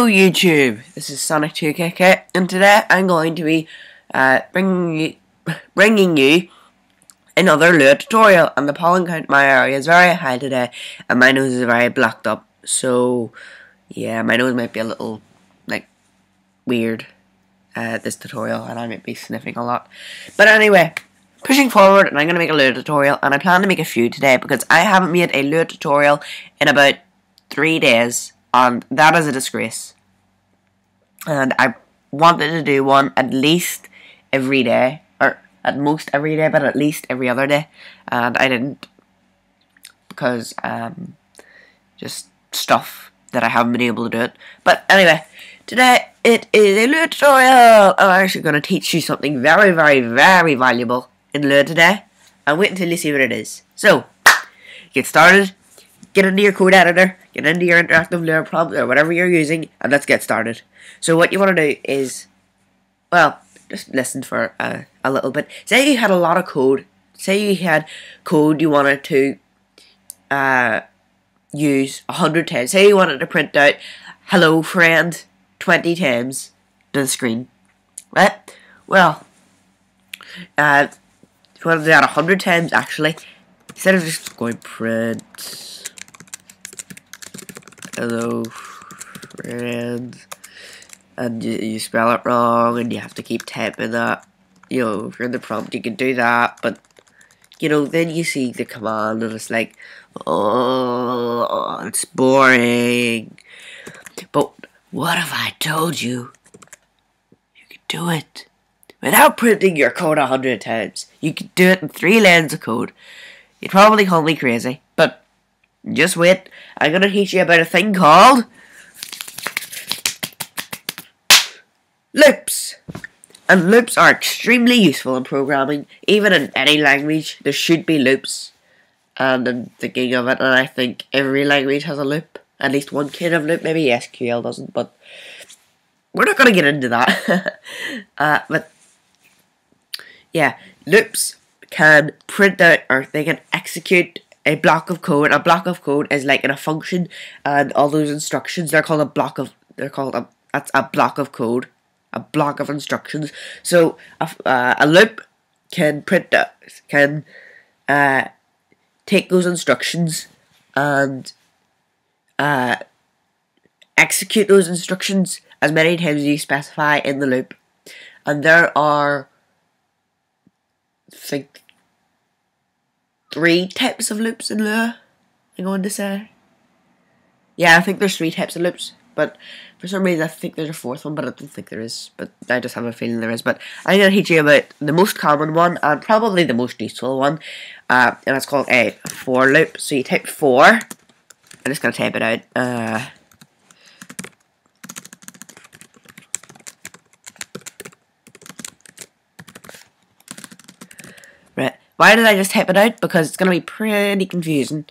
Hello YouTube, this is Sonic2KK and today I'm going to be uh, bringing, you, bringing you another Lua tutorial and the pollen count in my area is very high today and my nose is very blocked up so yeah my nose might be a little like weird uh, this tutorial and I might be sniffing a lot. But anyway pushing forward and I'm going to make a Lua tutorial and I plan to make a few today because I haven't made a Lua tutorial in about three days and that is a disgrace. And I wanted to do one at least every day, or at most every day, but at least every other day, and I didn't because um, just stuff that I haven't been able to do it. But anyway, today it is a Lua tutorial. I'm actually going to teach you something very, very, very valuable in Lua today, and wait until you see what it is. So, get started get into your code editor, get into your interactive Lua prompt or whatever you're using, and let's get started. So what you want to do is, well, just listen for a, a little bit. Say you had a lot of code. Say you had code you wanted to uh, use a hundred times. Say you wanted to print out "Hello, friend" twenty times to the screen, right? Well, uh, you wanted to do that a hundred times, actually, instead of just going print hello friends. And you, you spell it wrong and you have to keep typing that. You know if you're in the prompt you can do that but you know then you see the command and it's like oh it's boring. But what if I told you you could do it? Without printing your code a hundred times you could do it in three lines of code. You'd probably call me crazy just wait. I'm going to teach you about a thing called loops. And loops are extremely useful in programming. Even in any language, there should be loops. And I'm thinking of it, and I think every language has a loop. At least one kind of loop. Maybe SQL doesn't, but we're not going to get into that. uh, but yeah, loops can print out or they can execute a block of code. A block of code is like in a function, and all those instructions they're called a block of. They're called a that's a block of code, a block of instructions. So a uh, a loop can print uh, can uh, take those instructions and uh, execute those instructions as many times as you specify in the loop. And there are, I think, three types of loops in Lua, I'm going to say. Yeah, I think there's three types of loops, but for some reason I think there's a fourth one, but I don't think there is. But I just have a feeling there is. But I'm going to teach you about the most common one and probably the most useful one, uh, and it's called a for loop. So you type for. I'm just going to type it out. Uh, Why did I just type it out? Because it's going to be pretty confusing.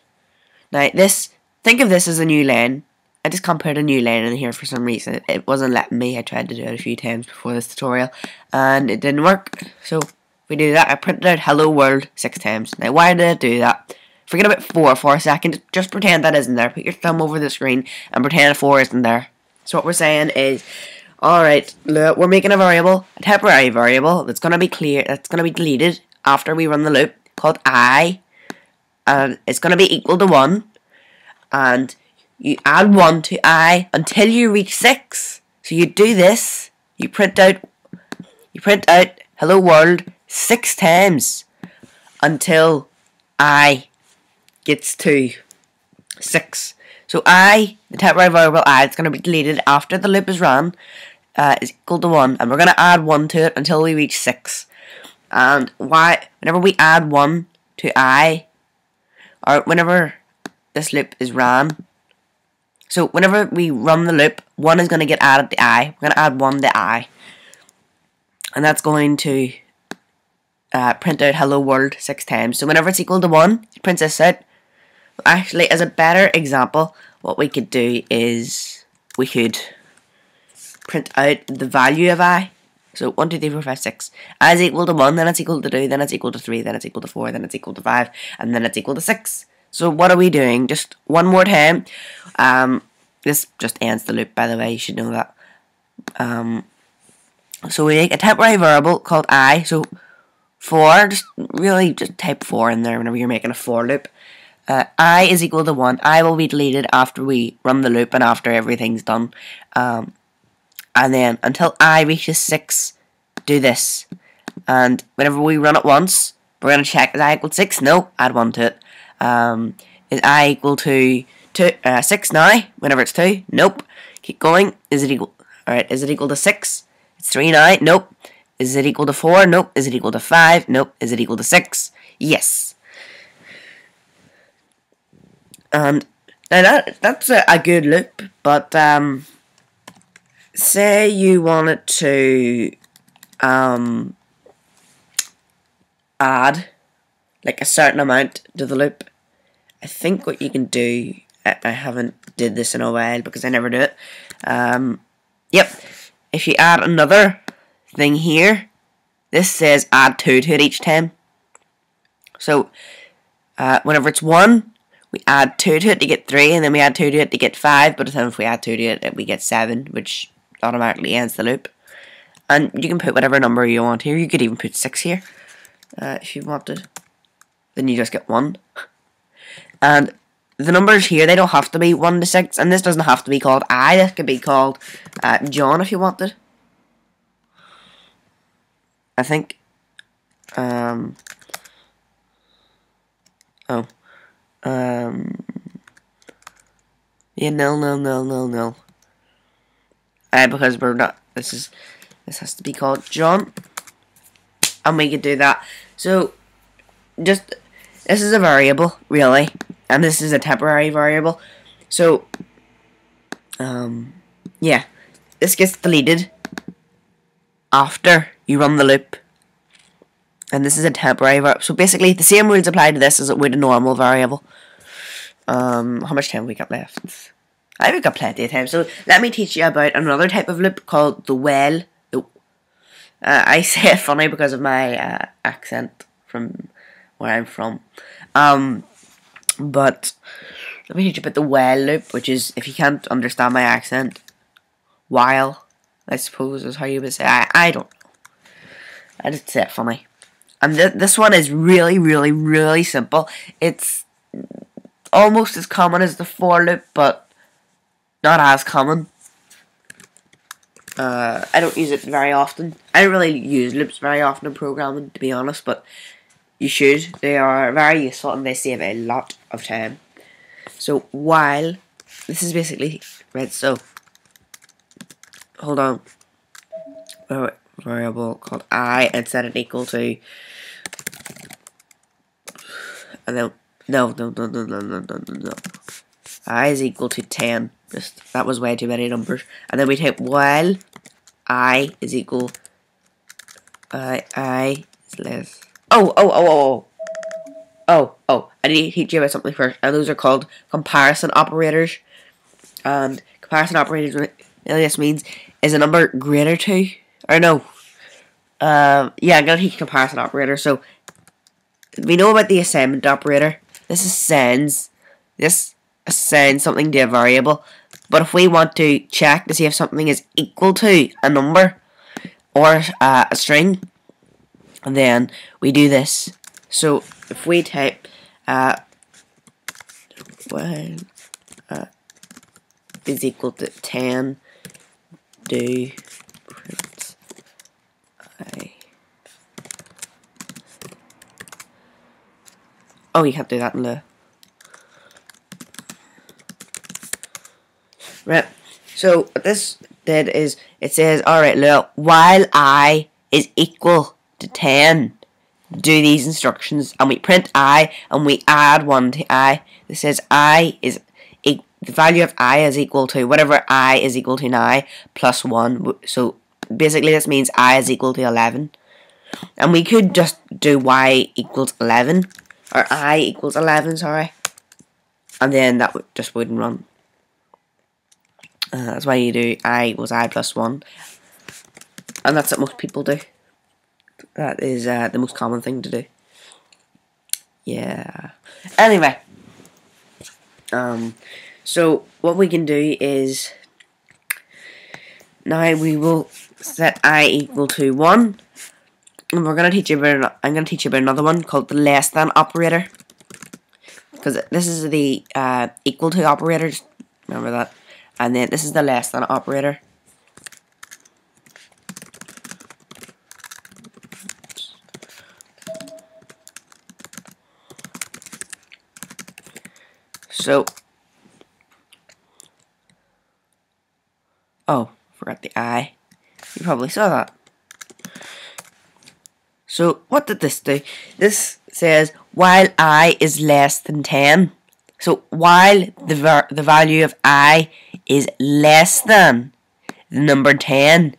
Now, this, think of this as a new lane. I just can't put a new lane in here for some reason. It wasn't letting me. I tried to do it a few times before this tutorial, and it didn't work. So, we do that, I printed out hello world six times. Now, why did I do that? Forget about 4 for a second. Just pretend that isn't there. Put your thumb over the screen and pretend 4 isn't there. So what we're saying is, alright, look, we're making a variable, a temporary variable that's going to be clear, that's going to be deleted after we run the loop called i and it's going to be equal to 1 and you add 1 to i until you reach 6 so you do this you print out you print out hello world 6 times until i gets to 6 so i the temporary variable i it's going to be deleted after the loop is run uh, is equal to 1 and we're going to add 1 to it until we reach 6 and why whenever we add 1 to i or whenever this loop is ran so whenever we run the loop 1 is going to get added to i. We're going to add 1 to i. And that's going to uh, print out hello world six times. So whenever it's equal to 1 it prints this out. Actually as a better example what we could do is we could print out the value of i so 1, 2, 3, 4, 5, 6. I is equal to 1, then it's equal to 2, then it's equal to 3, then it's equal to 4, then it's equal to 5, and then it's equal to 6. So what are we doing? Just one more time. Um, this just ends the loop, by the way, you should know that. Um, so we make a temporary variable called i, so 4, just really just type 4 in there whenever you're making a for loop. Uh, i is equal to 1. i will be deleted after we run the loop and after everything's done. Um, and then until i reaches 6, do this. And whenever we run it once, we're going to check is i equal to 6? No, add 1 to it. Um, is i equal to two, uh, 6 now? Whenever it's 2? Nope. Keep going. Is it equal? Alright, is it equal to 6? It's 3 now? Nope. Is it equal to 4? Nope. Is it equal to 5? Nope. Is it equal to 6? Yes. And now that that's a, a good loop, but um, say you wanted to um, add like a certain amount to the loop. I think what you can do, I haven't did this in a while because I never do it. Um, yep, if you add another thing here, this says add 2 to it each time. So, uh, whenever it's 1, we add 2 to it to get 3, and then we add 2 to it to get 5, but if we add 2 to it, we get 7, which automatically ends the loop. And you can put whatever number you want here. You could even put 6 here, uh, if you wanted. Then you just get 1. And the numbers here, they don't have to be 1 to 6, and this doesn't have to be called I, this could be called uh, John if you wanted. I think. Um. Oh. Um. Yeah, no, no, no, no, no. Uh, because we're not. This is. This has to be called John. And we can do that. So, just. This is a variable, really. And this is a temporary variable. So. Um. Yeah. This gets deleted after you run the loop. And this is a temporary variable. So basically, the same rules apply to this as it would a normal variable. Um, how much time we got left? I've got plenty of time. So let me teach you about another type of loop called the while. Uh, I say it funny because of my uh, accent from where I'm from. Um, but let me teach you about the while loop, which is, if you can't understand my accent, while I suppose is how you would say. I, I don't know. I just say it funny. And th this one is really, really, really simple. It's almost as common as the for loop, but not as common. Uh, I don't use it very often. I don't really use loops very often in programming, to be honest, but you should. They are very useful and they save a lot of time. So while this is basically right, so hold on. Variable called i and set it equal to and then no no no no no no no no i is equal to 10 just that was way too many numbers. And then we type while i is equal i i is less. Oh oh oh oh oh. Oh I need to teach you about something first. And those are called comparison operators. And comparison operators this means is a number greater to, or no, uh, yeah, I'm gonna teach comparison operator. So we know about the assignment operator. This assigns this assigns something to a variable. But if we want to check to see if something is equal to a number or uh, a string, then we do this. So if we type uh, uh, is equal to 10 do print I Oh, you can't do that in the Right. So what this did is it says, alright, look, while I is equal to 10, do these instructions, and we print I, and we add 1 to I. This says I is the value of i is equal to whatever i is equal to now plus 1. So basically this means i is equal to 11. And we could just do y equals 11. Or i equals 11, sorry. And then that would, just wouldn't run. Uh, that's why you do i equals i plus 1. And that's what most people do. That is uh, the most common thing to do. Yeah. Anyway. Um... So what we can do is now we will set i equal to 1 and we're to teach you about I'm going to teach you about another one called the less than operator because this is the uh, equal to operator remember that and then this is the less than operator So, oh, forgot the I. You probably saw that. So, what did this do? This says, while I is less than 10. So, while the, the value of I is less than the number 10,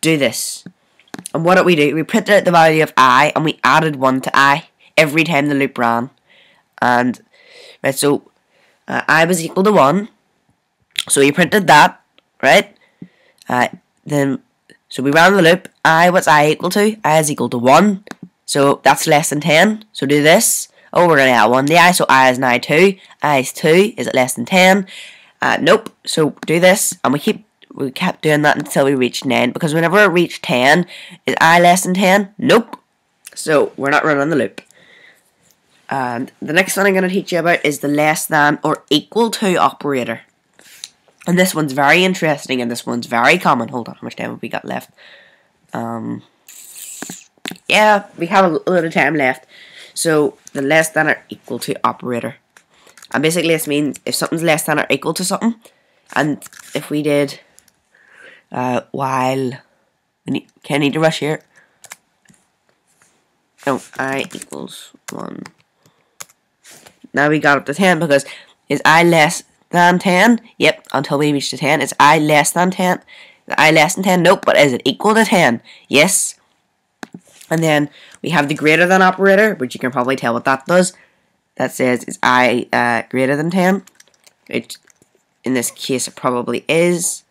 do this. And what did we do? We printed out the value of I and we added 1 to I every time the loop ran. And, right, so uh, i was equal to 1. So we printed that, right? Uh, then, so we ran the loop. i, what's i equal to? i is equal to 1. So that's less than 10. So do this. Oh, we're going to add 1 to i, so i is now 2. i is 2. Is it less than 10? Uh, nope. So do this, and we keep we kept doing that until we reached 9, because whenever it reached 10, is i less than 10? Nope. So we're not running on the loop. And the next one I'm going to teach you about is the less than or equal to operator. And this one's very interesting and this one's very common. Hold on, how much time have we got left? Um, yeah, we have a little time left. So, the less than or equal to operator. And basically this means if something's less than or equal to something, and if we did, uh, while, we need, can I need to rush here? Oh, i equals 1 now we got up to 10 because is i less than 10? Yep, until we reach the 10. Is i less than 10? Is i less than 10? Nope, but is it equal to 10? Yes. And then we have the greater than operator, which you can probably tell what that does. That says, is i uh, greater than 10? Which, in this case, it probably is.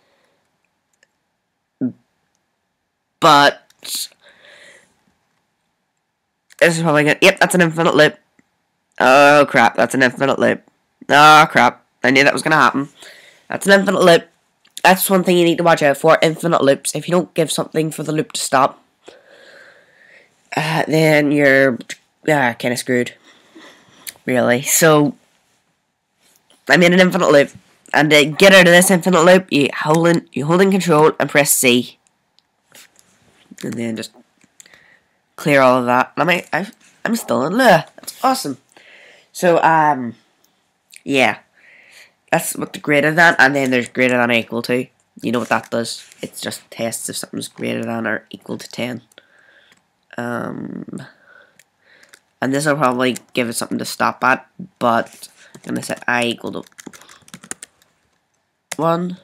But, this is probably good. Yep, that's an infinite loop. Oh crap, that's an infinite loop. Oh crap, I knew that was going to happen. That's an infinite loop. That's one thing you need to watch out for, infinite loops. If you don't give something for the loop to stop, uh, then you're uh, kind of screwed. Really. So, I made an infinite loop. And to get out of this infinite loop, you hold in, you hold in control and press C. And then just clear all of that. And I'm, I, I'm still in there. That's awesome. So, um, yeah. That's what the greater than, and then there's greater than or equal to. You know what that does? It just tests if something's greater than or equal to 10. Um, and this will probably give it something to stop at, but I'm going to set i equal to 1.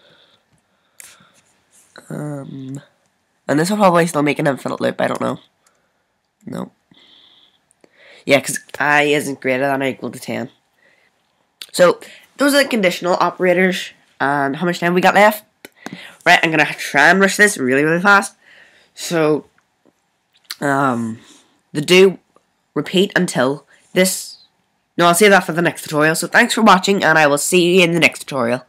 Um, and this will probably still make an infinite loop, I don't know. No. Yeah, because i isn't greater than or equal to 10. So, those are the conditional operators. And how much time we got left? Right, I'm going to try and rush this really, really fast. So, um, the do repeat until this... No, I'll save that for the next tutorial. So, thanks for watching, and I will see you in the next tutorial.